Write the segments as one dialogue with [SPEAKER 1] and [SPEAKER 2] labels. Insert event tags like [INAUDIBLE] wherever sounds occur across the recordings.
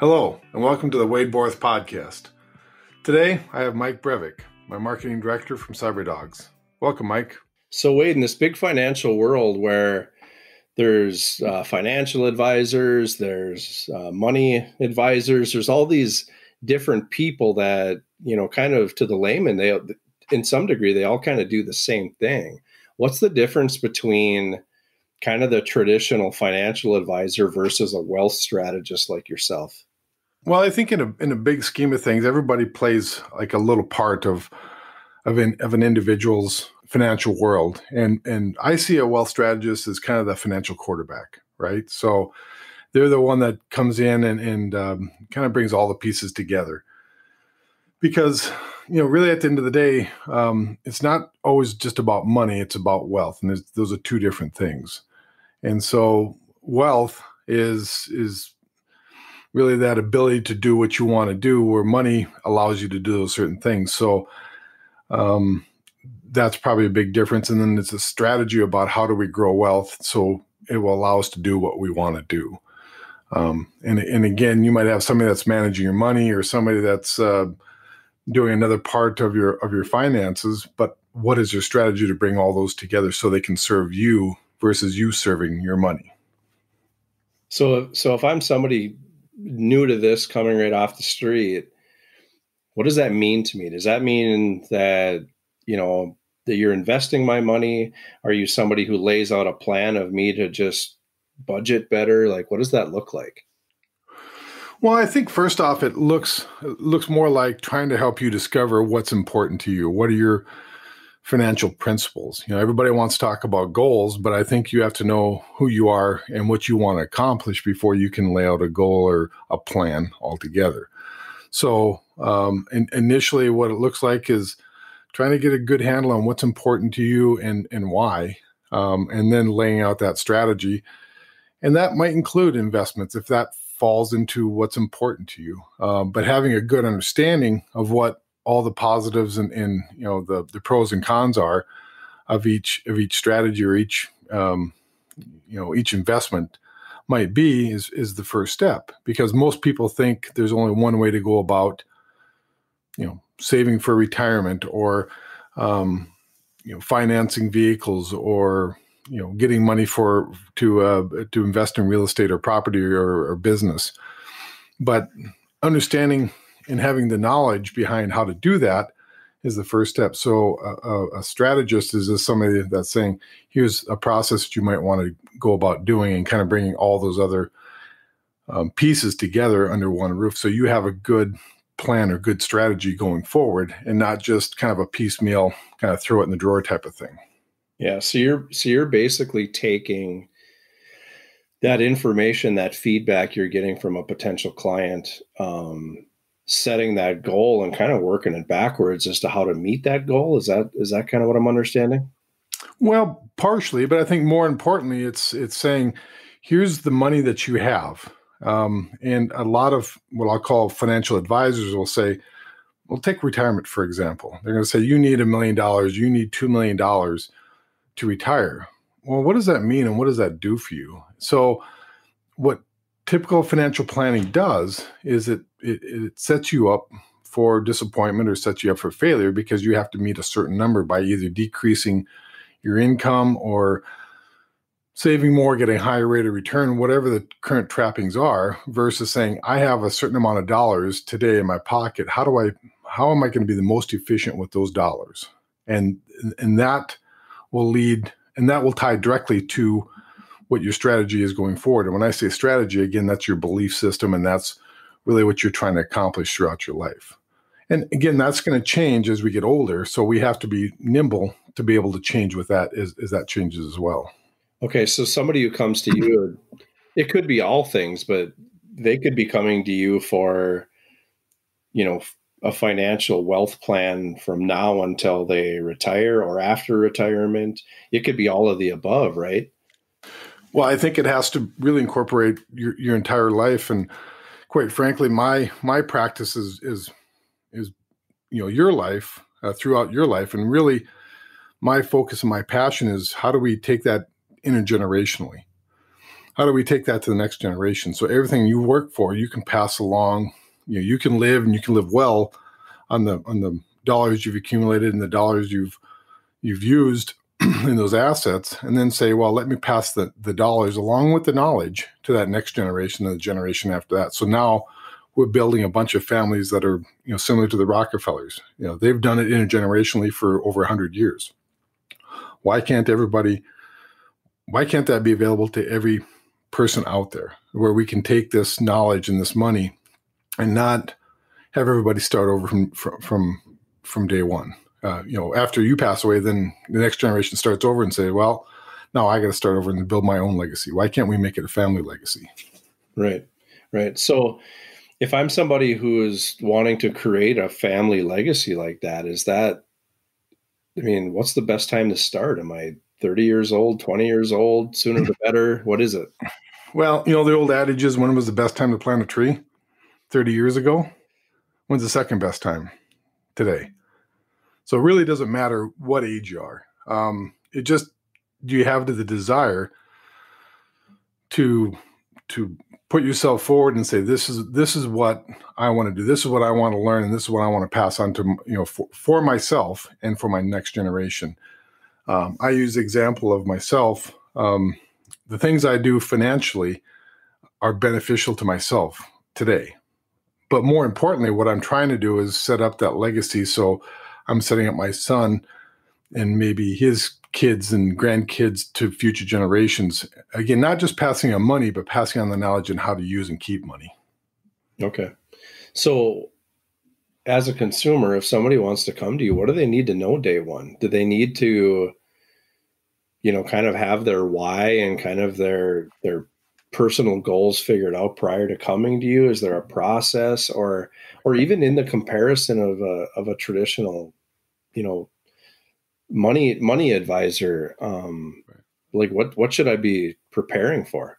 [SPEAKER 1] Hello, and welcome to the Wade Borth podcast. Today, I have Mike Brevik, my marketing director from Cyberdogz. Welcome, Mike.
[SPEAKER 2] So, Wade, in this big financial world where there's uh, financial advisors, there's uh, money advisors, there's all these different people that, you know, kind of to the layman, they, in some degree, they all kind of do the same thing. What's the difference between kind of the traditional financial advisor versus a wealth strategist like yourself?
[SPEAKER 1] Well, I think in a in a big scheme of things, everybody plays like a little part of of an of an individual's financial world, and and I see a wealth strategist as kind of the financial quarterback, right? So they're the one that comes in and and um, kind of brings all the pieces together, because you know, really at the end of the day, um, it's not always just about money; it's about wealth, and those are two different things. And so, wealth is is really that ability to do what you want to do where money allows you to do those certain things. So um, that's probably a big difference. And then it's a strategy about how do we grow wealth so it will allow us to do what we want to do. Um, and, and again you might have somebody that's managing your money or somebody that's uh, doing another part of your of your finances but what is your strategy to bring all those together so they can serve you versus you serving your money?
[SPEAKER 2] So so if i'm somebody new to this coming right off the street, what does that mean to me? Does that mean that, you know, that you're investing my money? Are you somebody who lays out a plan of me to just budget better? Like, what does that look like?
[SPEAKER 1] Well, I think first off, it looks looks more like trying to help you discover what's important to you. What are your financial principles. You know, everybody wants to talk about goals, but I think you have to know who you are and what you want to accomplish before you can lay out a goal or a plan altogether. So, um, in, initially, what it looks like is trying to get a good handle on what's important to you and and why, um, and then laying out that strategy. And that might include investments if that falls into what's important to you. Um, but having a good understanding of what all the positives and, and you know the the pros and cons are of each of each strategy or each um, you know each investment might be is is the first step because most people think there's only one way to go about you know saving for retirement or um, you know financing vehicles or you know getting money for to uh, to invest in real estate or property or, or business. But understanding and having the knowledge behind how to do that is the first step. So a, a, strategist is just somebody that's saying, here's a process that you might want to go about doing and kind of bringing all those other um, pieces together under one roof. So you have a good plan or good strategy going forward and not just kind of a piecemeal kind of throw it in the drawer type of thing.
[SPEAKER 2] Yeah. So you're, so you're basically taking that information, that feedback you're getting from a potential client, um, setting that goal and kind of working it backwards as to how to meet that goal. Is that is that kind of what I'm understanding?
[SPEAKER 1] Well, partially, but I think more importantly, it's it's saying here's the money that you have, um, and a lot of what I'll call financial advisors will say, well, take retirement for example. They're going to say you need a million dollars, you need two million dollars to retire. Well, what does that mean, and what does that do for you? So, what typical financial planning does is it, it, it sets you up for disappointment or sets you up for failure because you have to meet a certain number by either decreasing your income or saving more, getting a higher rate of return, whatever the current trappings are, versus saying, I have a certain amount of dollars today in my pocket. How do I how am I going to be the most efficient with those dollars? And and that will lead and that will tie directly to what your strategy is going forward. And when I say strategy, again, that's your belief system, and that's really what you're trying to accomplish throughout your life. And again, that's going to change as we get older. So we have to be nimble to be able to change with that as, as that changes as well.
[SPEAKER 2] Okay. So somebody who comes to you, it could be all things, but they could be coming to you for, you know, a financial wealth plan from now until they retire or after retirement. It could be all of the above, right?
[SPEAKER 1] Well, I think it has to really incorporate your, your entire life, and quite frankly, my my practice is is is you know your life uh, throughout your life, and really my focus and my passion is how do we take that intergenerationally. how do we take that to the next generation? So everything you work for, you can pass along. You know, you can live and you can live well on the on the dollars you've accumulated and the dollars you've you've used [CLEARS THROAT] in those assets, and then say, well, let me pass the the dollars along with the knowledge to that next generation and the generation after that. So now we're building a bunch of families that are you know similar to the Rockefellers. You know, they've done it intergenerationally for over hundred years. Why can't everybody? Why can't that be available to every person out there, where we can take this knowledge and this money, and not have everybody start over from from from, from day one? Uh, you know, after you pass away, then the next generation starts over and say, well, now I got to start over and build my own legacy. Why can't we make it a family legacy?
[SPEAKER 2] Right, right. So if I'm somebody who is wanting to create a family legacy like that, is that, I mean, what's the best time to start? Am I 30 years old, 20 years old, sooner the better? What is it?
[SPEAKER 1] Well, you know, the old adage is when was the best time to plant a tree? 30 years ago. When's the second best time? Today. So it really doesn't matter what age you are. Um, it just, you have the desire to, to put yourself forward and say this is this is what I want to do. This is what I want to learn, and this is what I want to pass on to you know for, for myself and for my next generation. Um, I use the example of myself. Um, the things I do financially are beneficial to myself today, but more importantly, what I'm trying to do is set up that legacy. So I'm setting up my son and maybe his kids and grandkids to future generations. Again, not just passing on money, but passing on the knowledge and how to use and keep money.
[SPEAKER 2] Okay. So, as a consumer, if somebody wants to come to you, what do they need to know day one? Do they need to, you know, kind of have their why and kind of their their personal goals figured out prior to coming to you? Is there a process, or or even in the comparison of a of a traditional, you know, money money advisor um like what what should i be preparing for?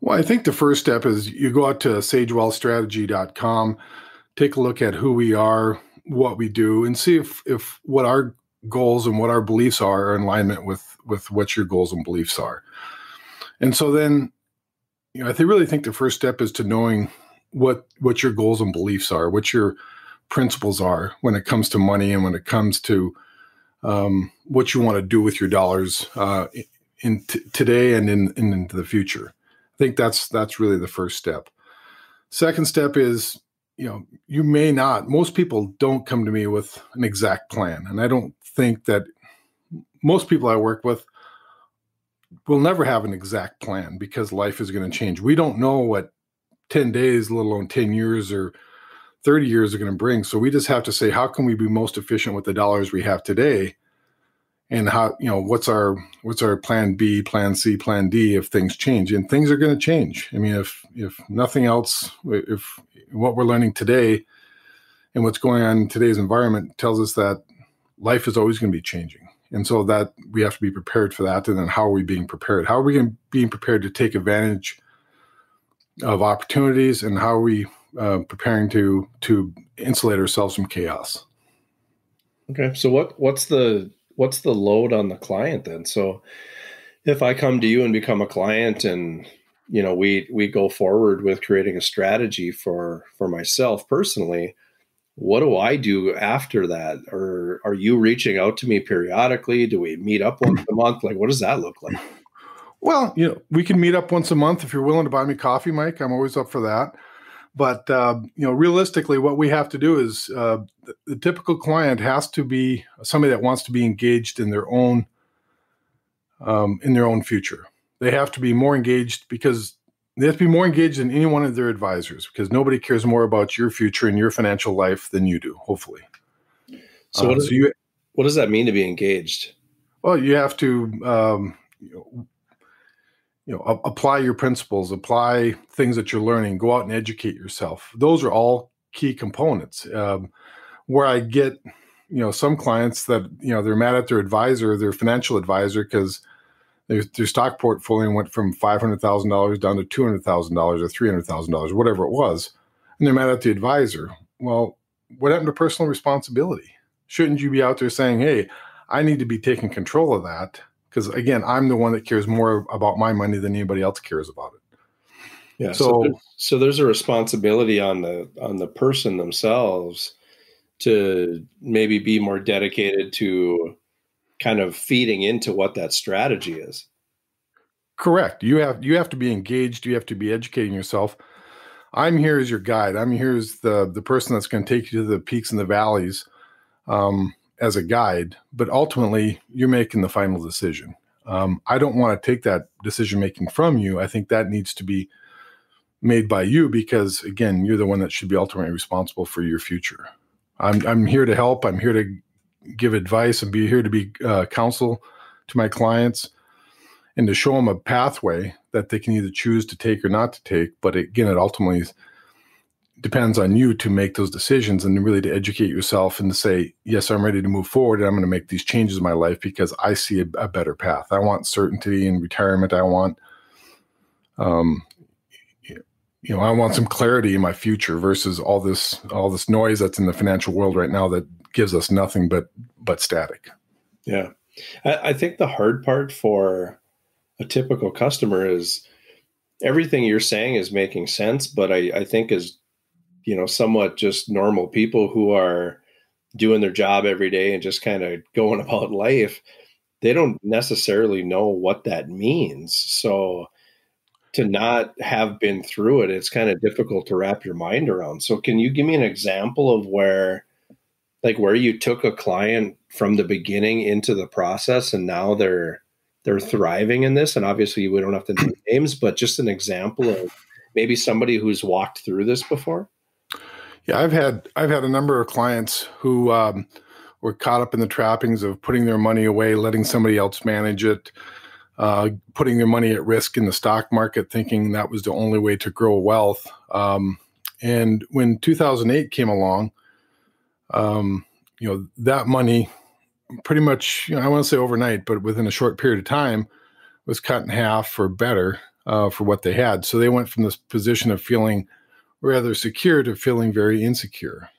[SPEAKER 1] Well i think the first step is you go out to sagewealthstrategy.com take a look at who we are what we do and see if if what our goals and what our beliefs are are in alignment with with what your goals and beliefs are. And so then you know i think really think the first step is to knowing what what your goals and beliefs are what your principles are when it comes to money and when it comes to um, what you want to do with your dollars uh, in t- today and in, in into the future. I think that's that's really the first step. Second step is you know you may not. Most people don't come to me with an exact plan, and I don't think that most people I work with will never have an exact plan because life is going to change. We don't know what 10 days, let alone 10 years or 30 years are going to bring. So we just have to say, how can we be most efficient with the dollars we have today? And how, you know, what's our what's our plan B, plan C, plan D if things change? And things are going to change. I mean, if if nothing else, if what we're learning today and what's going on in today's environment tells us that life is always going to be changing. And so that we have to be prepared for that. And then how are we being prepared? How are we being prepared to take advantage of opportunities and how are we uh, preparing to to insulate ourselves from chaos.
[SPEAKER 2] Okay, so what what's the what's the load on the client then? So if I come to you and become a client and you know we we go forward with creating a strategy for for myself personally what do i do after that? Or are you reaching out to me periodically? Do we meet up once a month? Like what does that look like?
[SPEAKER 1] Well you know we can meet up once a month if you're willing to buy me coffee mike. I'm always up for that but uh, you know, realistically, what we have to do is uh, the, the, typical client has to be somebody that wants to be engaged in their own um, in their own future. They have to be more engaged because they have to be more engaged than any one of their advisors because nobody cares more about your future and your financial life than you do. Hopefully.
[SPEAKER 2] So what, uh, does, so you, what does that mean to be engaged?
[SPEAKER 1] Well, you have to um, you know, you know a- apply your principles apply things that you're learning go out and educate yourself. Those are all key components. Um, where i get you know some clients that you know they're mad at their advisor their financial advisor because their, their stock portfolio went from $500000 down to $200000 or $300000 whatever it was and they're mad at the advisor. Well what happened to personal responsibility? Shouldn't you be out there saying hey i need to be taking control of that because again, I'm the one that cares more about my money than anybody else cares about it.
[SPEAKER 2] Yeah. So, so, there's, so there's a responsibility on the on the person themselves to maybe be more dedicated to kind of feeding into what that strategy is.
[SPEAKER 1] Correct. You have you have to be engaged. You have to be educating yourself. I'm here as your guide. I'm here as the the person that's going to take you to the peaks and the valleys um, as a guide. But ultimately, you're making the final decision. Um, I don't want to take that decision making from you. I think that needs to be made by you because again, you're the one that should be ultimately responsible for your future. I'm I'm here to help. I'm here to give advice and be here to be uh, counsel to my clients and to show them a pathway that they can either choose to take or not to take. But again, it ultimately depends on you to make those decisions and really to educate yourself and to say, yes, I'm ready to move forward and I'm going to make these changes in my life because I see a, a better path. I want certainty in retirement. I want, um, you know, I want some clarity in my future versus all this all this noise that's in the financial world right now that gives us nothing but but static.
[SPEAKER 2] Yeah, I, I think the hard part for a typical customer is everything you're saying is making sense, but I, I think as you know, somewhat just normal people who are doing their job every day and just kind of going [LAUGHS] about life, they don't necessarily know what that means. So to not have been through it, it's kind of difficult to wrap your mind around. So can you give me an example of where like where you took a client from the beginning into the process and now they're they're thriving in this and obviously we don't have to name names but just an example of maybe somebody who's walked through this before
[SPEAKER 1] yeah i've had i've had a number of clients who um, were caught up in the trappings of putting their money away letting somebody else manage it uh, putting their money at risk in the stock market thinking that was the only way to grow wealth um, and when 2008 came along um, you know that money pretty much, you know, I want to say overnight, but within a short period of time, was cut in half or better uh, for what they had. So they went from this position of feeling rather secure to feeling very insecure.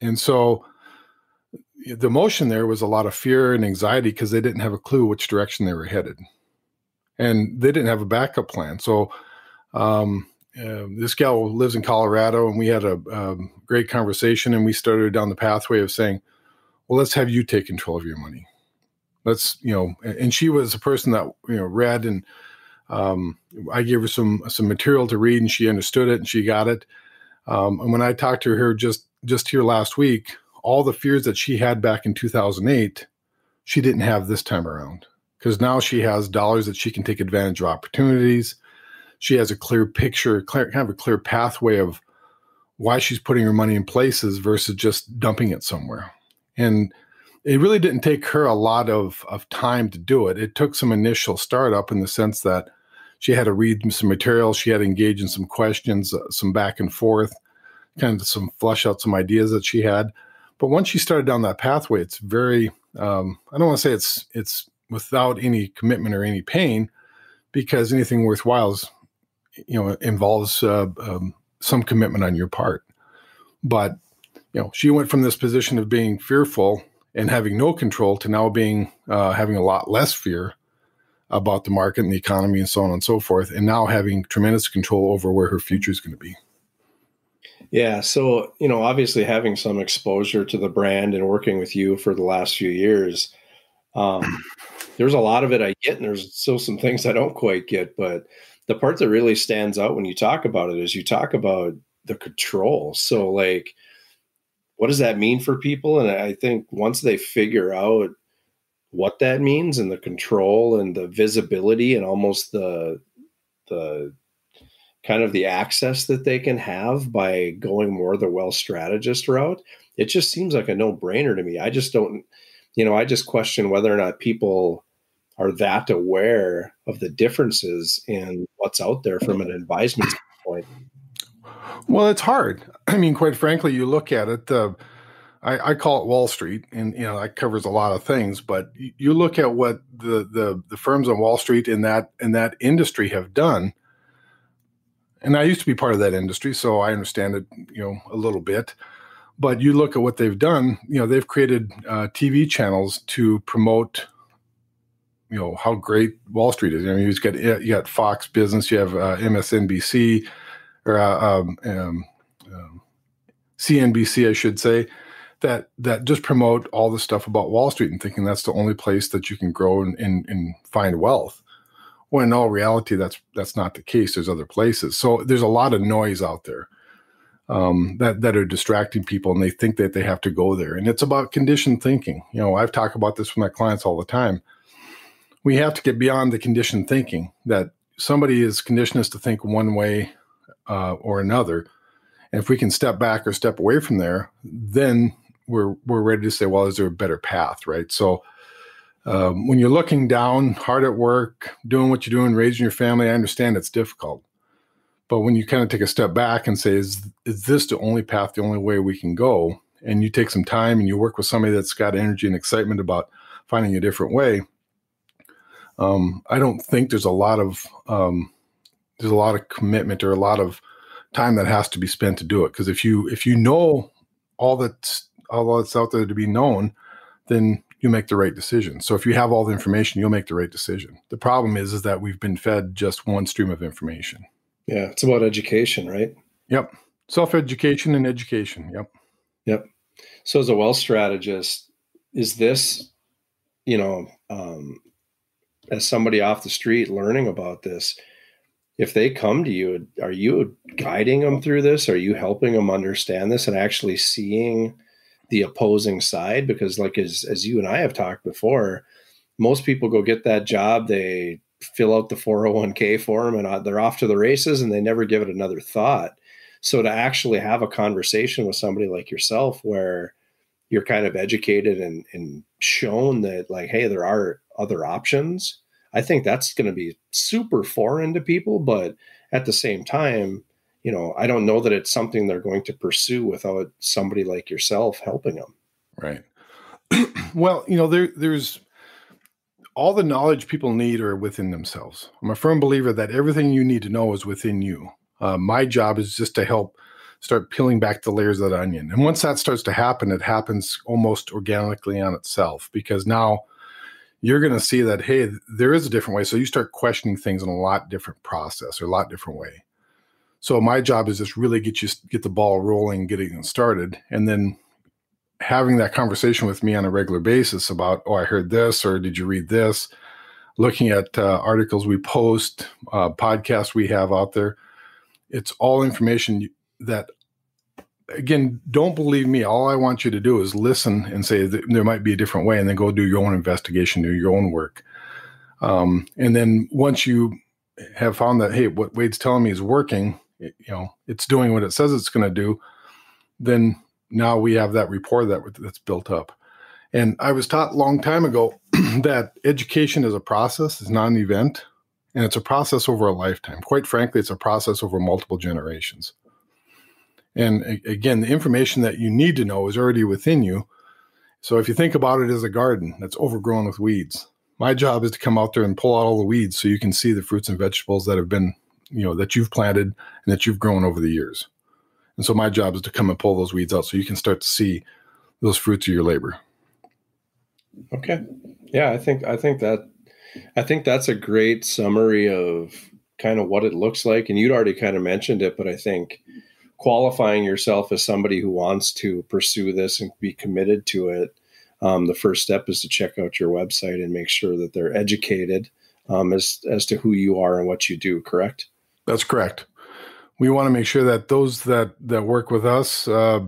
[SPEAKER 1] And so the emotion there was a lot of fear and anxiety because they didn't have a clue which direction they were headed. And they didn't have a backup plan. So um, uh, this gal lives in Colorado, and we had a, a um, great conversation, and we started down the pathway of saying, well, let's have you take control of your money. Let's, you know, and she was a person that, you know, read and um, I gave her some some material to read and she understood it and she got it. Um, and when I talked to her just just here last week, all the fears that she had back in 2008, she didn't have this time around because now she has dollars that she can take advantage of opportunities. She has a clear picture, clear, kind of a clear pathway of why she's putting her money in places versus just dumping it somewhere. And it really didn't take her a lot of, of time to do it. It took some initial startup in the sense that she had to read some material, she had to engage in some questions, uh, some back and forth, kind of some flush out some ideas that she had. But once she started down that pathway, it's very um, I don't want to say it's it's without any commitment or any pain, because anything worthwhile is you know involves uh, um, some commitment on your part. But you know, she went from this position of being fearful and having no control to now being uh, having a lot less fear about the market and the economy and so on and so forth, and now having tremendous control over where her future is going to be.
[SPEAKER 2] Yeah, so you know, obviously having some exposure to the brand and working with you for the last few years, um, [CLEARS THROAT] there's a lot of it I get, and there's still some things I don't quite get. But the part that really stands out when you talk about it is you talk about the control. So, like, what does that mean for people? And I think once they figure out what that means and the control and the visibility and almost the the kind of the access that they can have by going more the wealth strategist route, it just seems like a no-brainer to me. I just don't, you know, I just question whether or not people are that aware of the differences in what's out there from an advisement standpoint.
[SPEAKER 1] Well, it's hard. [CLEARS THROAT] I mean, quite frankly, you look at it. Uh, I, I, call it Wall Street, and you know that covers a lot of things. But you, look at what the, the the firms on Wall Street in that in that industry have done. And I used to be part of that industry, so I understand it, you know, a little bit. But you look at what they've done. You know, they've created uh, TV channels to promote you know how great Wall Street is. I mean, you've got you got Fox Business, you have uh, MSNBC or uh, um, um, um, CNBC, I should say, that that just promote all the stuff about Wall Street and thinking that's the only place that you can grow and, and, and find wealth. When in all reality, that's that's not the case. There's other places. So there's a lot of noise out there um, that that are distracting people, and they think that they have to go there. And it's about conditioned thinking. You know, I've talked about this with my clients all the time. We have to get beyond the conditioned thinking that somebody is conditioned us to think one way uh, or another. And if we can step back or step away from there, then we're we're ready to say, well, is there a better path, right? So um, when you're looking down, hard at work, doing what you're doing, raising your family, I understand it's difficult. But when you kind of take a step back and say, is, is this the only path, the only way we can go? And you take some time and you work with somebody that's got energy and excitement about finding a different way. Um, I don't think there's a lot of um, there's a lot of commitment or a lot of time that has to be spent to do it. Because if you if you know all that's all that's out there to be known, then you make the right decision. So if you have all the information, you'll make the right decision. The problem is is that we've been fed just one stream of information.
[SPEAKER 2] Yeah, it's about education, right?
[SPEAKER 1] Yep. Self education and education. Yep.
[SPEAKER 2] Yep. So, as a wealth strategist, is this, you know, um, as somebody off the street learning about this, if they come to you, are you guiding them through this? Are you helping them understand this and actually seeing the opposing side? Because, like as as you and I have talked before, most people go get that job, they fill out the 401k form and uh, they're off to the races and they never give it another thought. So to actually have a conversation with somebody like yourself where you're kind of educated and, and shown that like, hey, there are other options. I think that's going to be super foreign to people, but at the same time, you know, I don't know that it's something they're going to pursue without somebody like yourself helping them.
[SPEAKER 1] Right. [CLEARS THROAT] well, you know, there there's all the knowledge people need are within themselves. I'm a firm believer that everything you need to know is within you. Uh, my job is just to help start peeling back the layers of that onion. And once that starts to happen, it happens almost organically on itself because now you're going to see that, hey, there is a different way. So you start questioning things in a lot different process or a lot different way. So my job is just really get you get the ball rolling, getting started, and then having that conversation with me on a regular basis about, oh, I heard this, or did you read this? Looking at uh, articles we post, uh, podcasts we have out there. It's all information that, again, don't believe me. All I want you to do is listen and say there might be a different way, and then go do your own investigation, do your own work. Um, and then once you have found that, hey, what Wade's telling me is working, you know, it's doing what it says it's going to do, then now we have that rapport that that's built up. And I was taught a long time ago [CLEARS THROAT] that education is a process, it's not an event, and it's a process over a lifetime. Quite frankly, it's a process over multiple generations. And again, the information that you need to know is already within you. So if you think about it as a garden that's overgrown with weeds, my job is to come out there and pull out all the weeds so you can see the fruits and vegetables that have been, you know, that you've planted and that you've grown over the years. And so my job is to come and pull those weeds out so you can start to see those fruits of your labor.
[SPEAKER 2] Okay. Yeah, I think I think that I think that's a great summary of kind of what it looks like and you'd already kind of mentioned it, but I think qualifying yourself as somebody who wants to pursue this and be committed to it um, the first step is to check out your website and make sure that they're educated um, as as to who you are and what you do. Correct?
[SPEAKER 1] That's correct we want to make sure that those that that work with us uh,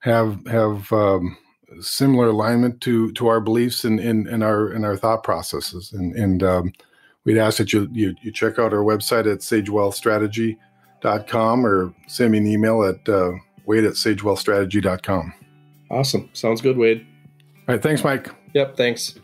[SPEAKER 1] have have um, similar alignment to to our beliefs and in, in, our in our thought processes and and um, we'd ask that you, you, you check out our website at sagewealthstrategy.com or send me an email at uh, wade at sagewealthstrategy.com
[SPEAKER 2] awesome. Sounds good wade.
[SPEAKER 1] All right. Thanks mike.
[SPEAKER 2] Yep. Thanks